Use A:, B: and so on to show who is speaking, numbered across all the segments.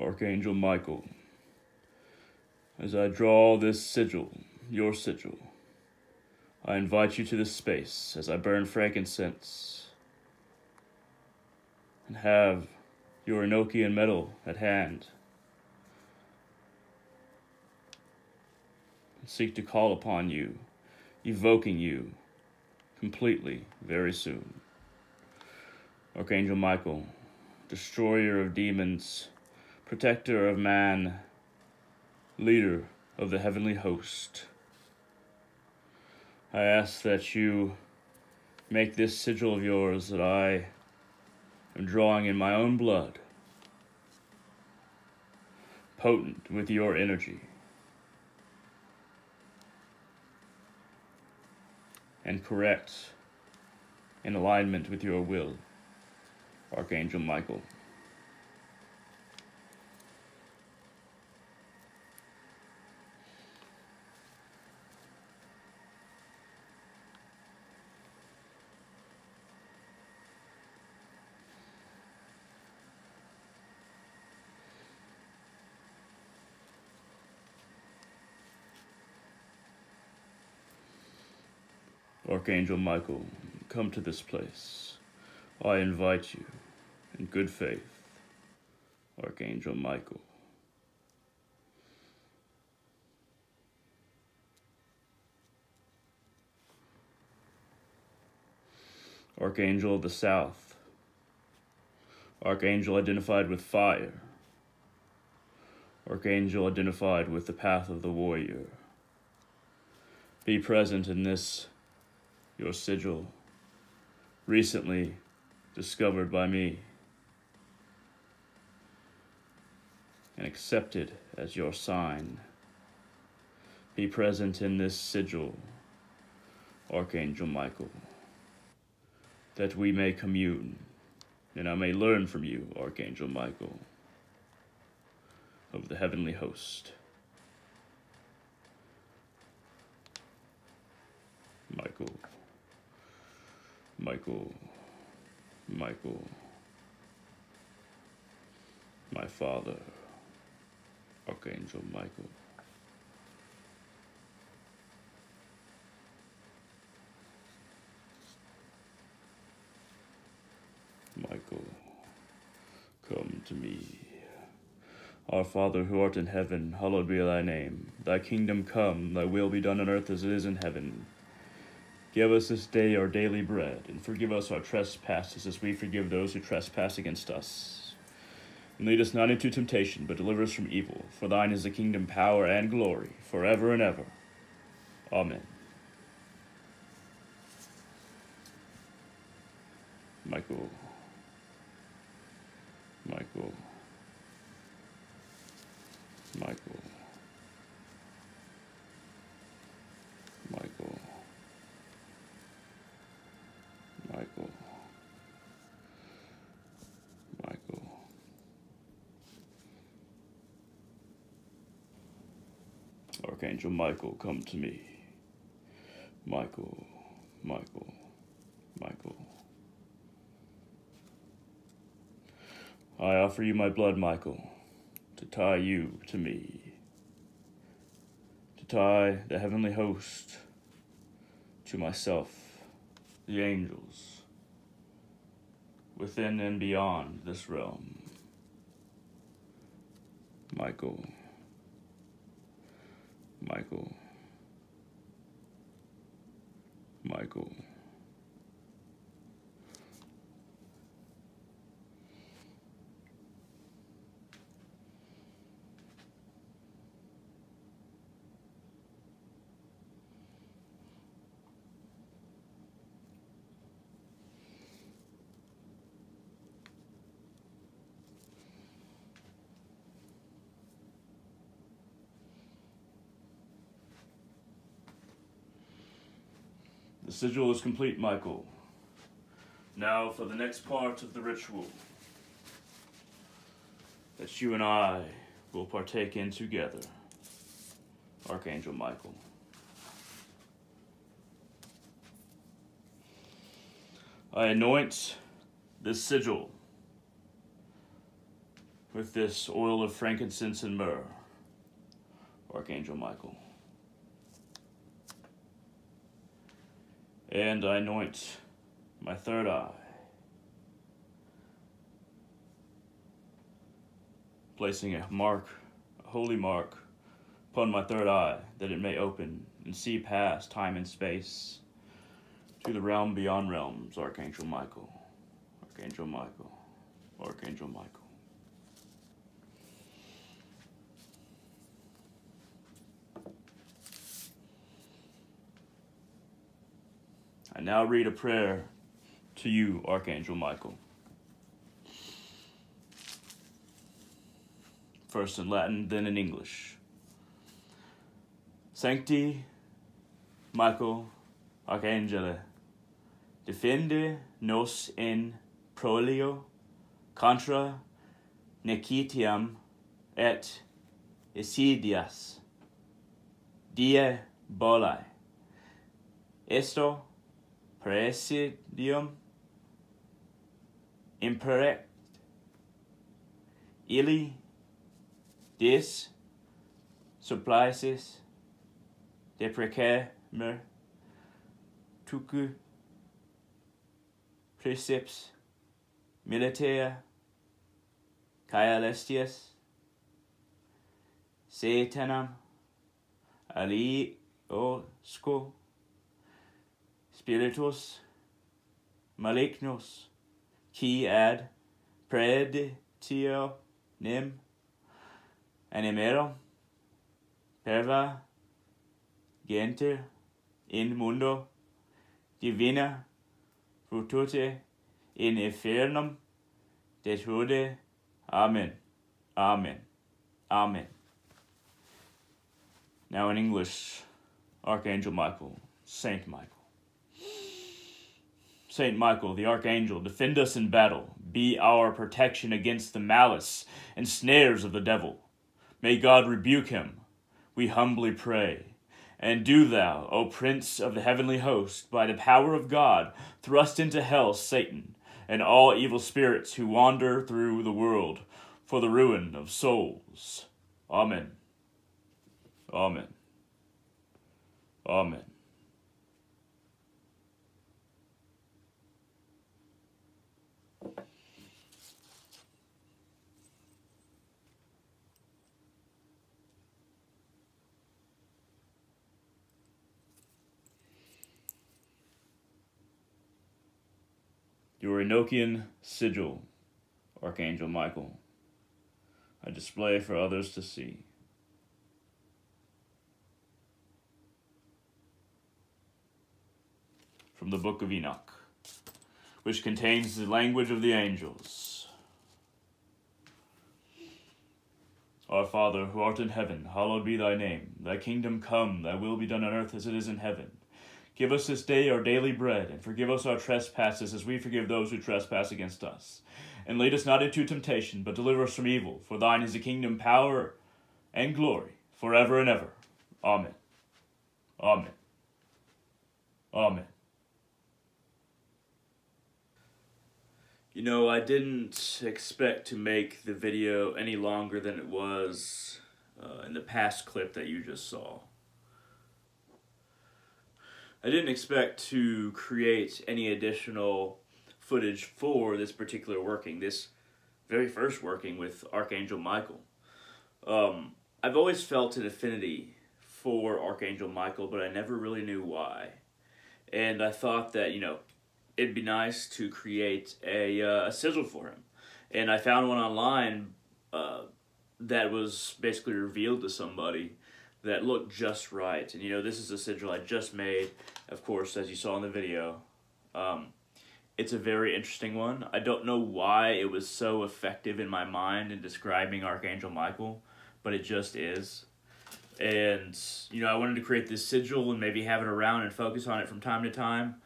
A: Archangel Michael, as I draw this sigil, your sigil, I invite you to this space as I burn frankincense and have your Enochian metal at hand. And seek to call upon you, evoking you completely very soon. Archangel Michael, destroyer of demons, protector of man, leader of the heavenly host. I ask that you make this sigil of yours that I am drawing in my own blood potent with your energy. And correct in alignment with your will, Archangel Michael. Archangel Michael, come to this place. I invite you, in good faith, Archangel Michael. Archangel of the South, Archangel identified with fire, Archangel identified with the path of the warrior. Be present in this your sigil, recently discovered by me and accepted as your sign. Be present in this sigil, Archangel Michael, that we may commune and I may learn from you, Archangel Michael, of the heavenly host. Michael. Michael, Michael, my father, Archangel Michael. Michael, come to me. Our Father who art in heaven, hallowed be thy name. Thy kingdom come, thy will be done on earth as it is in heaven. Give us this day our daily bread, and forgive us our trespasses as we forgive those who trespass against us. And lead us not into temptation, but deliver us from evil. For thine is the kingdom, power, and glory, forever and ever. Amen. Michael. Michael. Michael. Michael. Michael. Michael. Archangel Michael, come to me. Michael, Michael, Michael. I offer you my blood, Michael, to tie you to me, to tie the heavenly host to myself the angels within and beyond this realm. Michael, Michael, Michael. Sigil is complete, Michael. Now for the next part of the ritual that you and I will partake in together, Archangel Michael. I anoint this sigil with this oil of frankincense and myrrh, Archangel Michael. And I anoint my third eye, placing a mark, a holy mark, upon my third eye, that it may open and see past time and space to the realm beyond realms, Archangel Michael, Archangel Michael, Archangel Michael. I now read a prayer to you, Archangel Michael. First in Latin, then in English. Sancti Michael Archangele, defende nos in prolio contra necitiam et isidias die bolae. Esto presidium imperect illi dis. Supplices deprecamer. Tucu. Precepts militae cae lestias satanam alio sco spiritus malignos qui ad preditio nim animerum perva gente in mundo divina frutute in infernum detude amen. Amen. Amen. Now in english archangel michael saint michael Saint Michael, the archangel, defend us in battle, be our protection against the malice and snares of the devil. May God rebuke him, we humbly pray. And do thou, O Prince of the heavenly host, by the power of God, thrust into hell Satan and all evil spirits who wander through the world for the ruin of souls. Amen. Amen. Amen. Your Enochian sigil, Archangel Michael, I display for others to see. From the Book of Enoch, which contains the language of the angels. Our Father, who art in heaven, hallowed be thy name. Thy kingdom come, thy will be done on earth as it is in heaven. Give us this day our daily bread, and forgive us our trespasses as we forgive those who trespass against us. And lead us not into temptation, but deliver us from evil. For thine is the kingdom, power, and glory, forever and ever. Amen. Amen. Amen. You know, I didn't expect to make the video any longer than it was uh, in the past clip that you just saw. I didn't expect to create any additional footage for this particular working, this very first working with Archangel Michael. Um, I've always felt an affinity for Archangel Michael, but I never really knew why. And I thought that, you know, it'd be nice to create a, uh, a sigil for him. And I found one online uh, that was basically revealed to somebody that look just right. And you know, this is a sigil I just made, of course, as you saw in the video. Um, it's a very interesting one. I don't know why it was so effective in my mind in describing Archangel Michael, but it just is. And, you know, I wanted to create this sigil and maybe have it around and focus on it from time to time.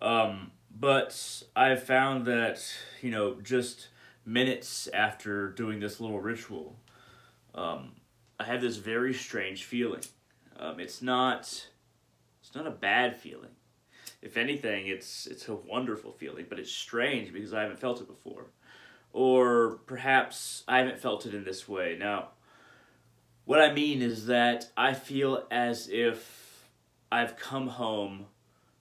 A: Um, but I've found that, you know, just minutes after doing this little ritual, um, I have this very strange feeling. Um, it's not it's not a bad feeling. If anything, it's it's a wonderful feeling, but it's strange because I haven't felt it before.
B: or perhaps I haven't felt it in this way. Now, what I mean is that I feel as if I've come home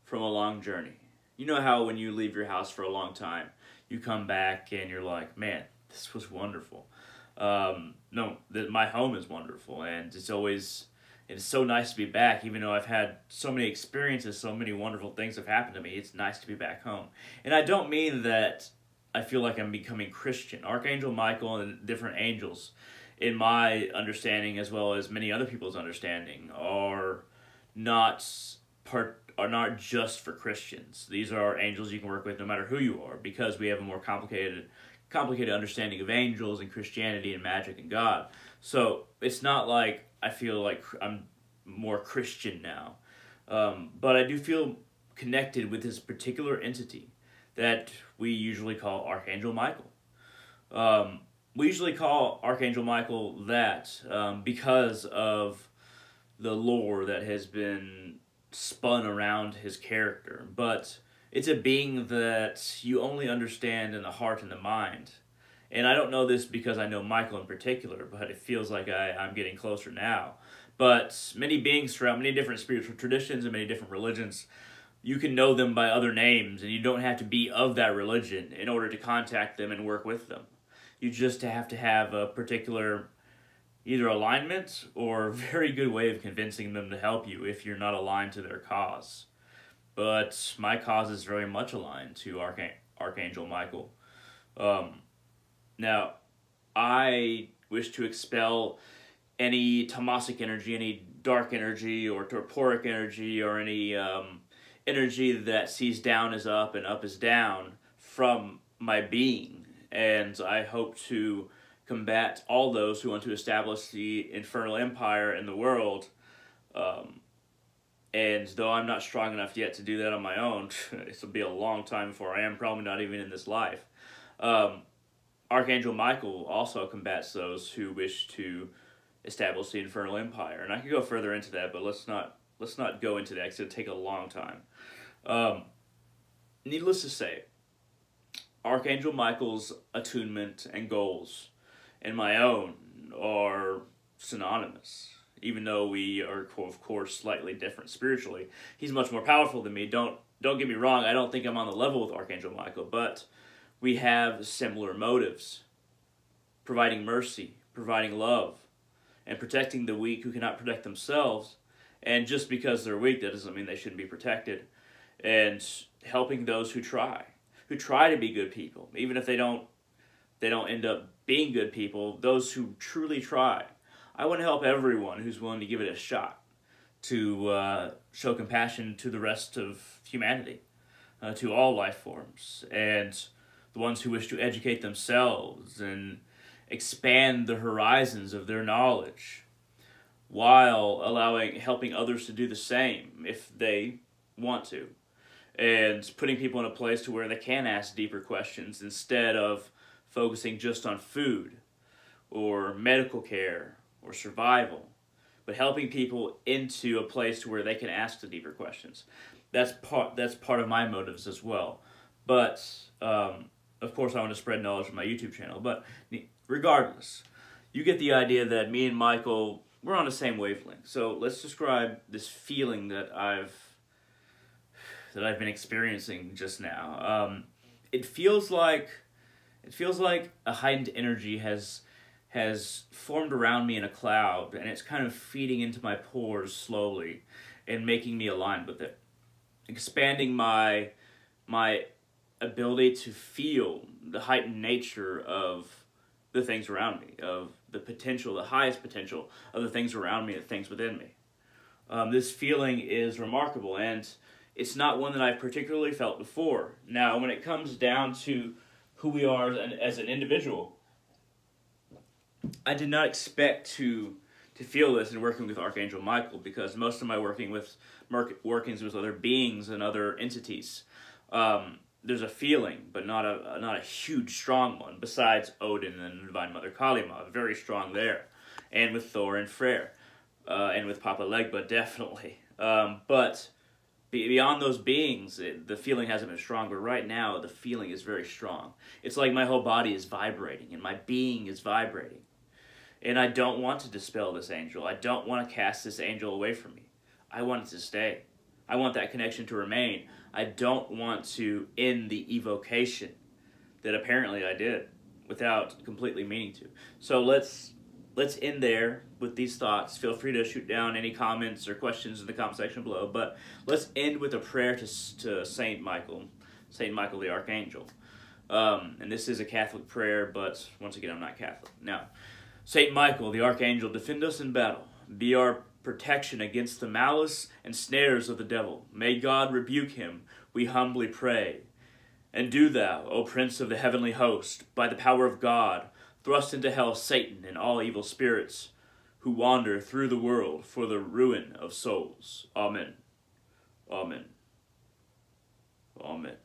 B: from a long journey. You know how when you leave your house for a long time, you come back and you're like, man, this was wonderful. Um, no, that my home is wonderful, and it's always it's so nice to be back. Even though I've had so many experiences, so many wonderful things have happened to me, it's nice to be back home. And I don't mean that I feel like I'm becoming Christian. Archangel Michael and different angels, in my understanding as well as many other people's understanding, are not part are not just for Christians. These are angels you can work with no matter who you are because we have a more complicated complicated understanding of angels and Christianity and magic and God. So it's not like I feel like I'm more Christian now, um, but I do feel connected with this particular entity that we usually call Archangel Michael. Um, we usually call Archangel Michael that um, because of the lore that has been spun around his character, but it's a being that you only understand in the heart and the mind. And I don't know this because I know Michael in particular, but it feels like I, I'm getting closer now. But many beings throughout many different spiritual traditions and many different religions, you can know them by other names, and you don't have to be of that religion in order to contact them and work with them. You just have to have a particular either alignment or very good way of convincing them to help you if you're not aligned to their cause but my cause is very much aligned to Arch- Archangel Michael. Um, now, I wish to expel any tamasic energy, any dark energy, or torporic energy, or any um, energy that sees down as up and up as down from my being. And I hope to combat all those who want to establish the infernal empire in the world. Um, and though I'm not strong enough yet to do that on my own, it'll be a long time before I am, probably not even in this life. Um, Archangel Michael also combats those who wish to establish the Infernal Empire, and I could go further into that, but let's not let's not go into that because it'll take a long time. Um, needless to say, Archangel Michael's attunement and goals, and my own, are synonymous even though we are of course slightly different spiritually. He's much more powerful than me. Don't don't get me wrong. I don't think I'm on the level with Archangel Michael, but we have similar motives. Providing mercy, providing love, and protecting the weak who cannot protect themselves. And just because they're weak, that doesn't mean they shouldn't be protected. And helping those who try, who try to be good people, even if they don't, they don't end up being good people. Those who truly try, I want to help everyone who's willing to give it a shot to uh, show compassion to the rest of humanity, uh, to all life forms, and the ones who wish to educate themselves and expand the horizons of their knowledge while allowing helping others to do the same if they want to and putting people in a place to where they can ask deeper questions instead of focusing just on food or medical care or survival, but helping people into a place where they can ask the deeper questions. That's part. That's part of my motives as well. But um, of course, I want to spread knowledge on my YouTube channel. But regardless, you get the idea that me and Michael we're on the same wavelength. So let's describe this feeling that I've that I've been experiencing just now. Um, it feels like it feels like a heightened energy has has formed around me in a cloud and it's kind of feeding into my pores slowly and making me aligned with it. Expanding my my ability to feel the heightened nature of the things around me of the potential the highest potential of the things around me the things within me. Um, this feeling is remarkable and it's not one that i've particularly felt before. Now when it comes down to who we are as an individual I did not expect to to feel this in working with Archangel Michael because most of my working with workings with other beings and other entities, um, there's a feeling, but not a not a huge strong one. Besides Odin and Divine Mother Kali Ma, very strong there, and with Thor and Freyr, uh, and with Papa Legba definitely. Um, but beyond those beings, it, the feeling hasn't been strong, but right now the feeling is very strong. It's like my whole body is vibrating and my being is vibrating. And I don't want to dispel this angel. I don't want to cast this angel away from me. I want it to stay. I want that connection to remain. I don't want to end the evocation that apparently I did without completely meaning to. So let's let's end there with these thoughts. Feel free to shoot down any comments or questions in the comment section below. But let's end with a prayer to, to Saint Michael, Saint Michael the Archangel. Um, and this is a Catholic prayer, but once again, I'm not Catholic. Now, Saint Michael the Archangel, defend us in battle. Be our protection against the malice and snares of the devil. May God rebuke him, we humbly pray. And do thou, O Prince of the heavenly host, by the power of God, thrust into hell Satan and all evil spirits who wander through the world for the ruin of souls. Amen amen. Amen.